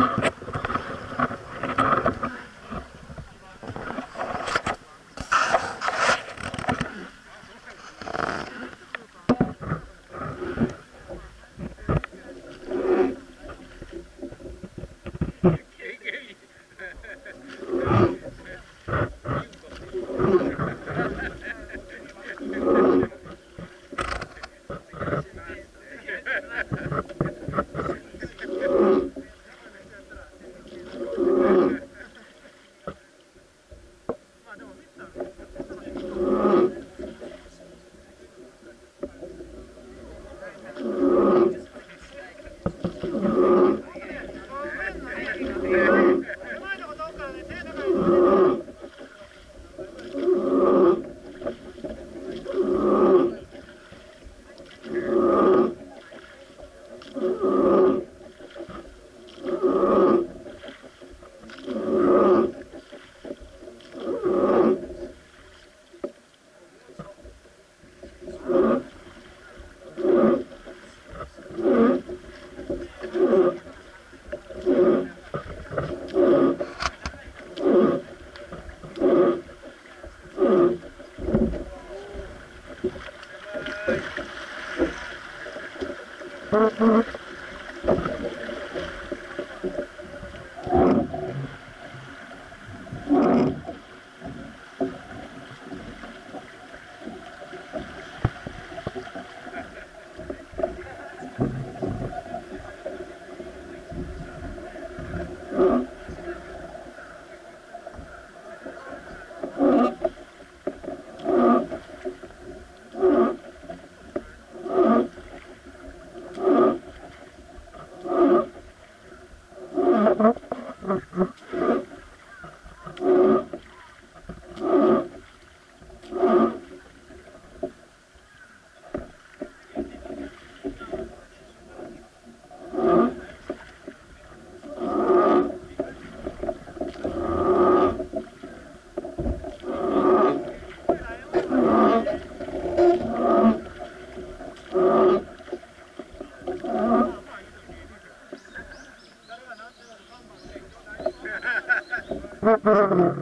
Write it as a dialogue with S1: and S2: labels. S1: Thank you. Huh? Mm-hmm. também.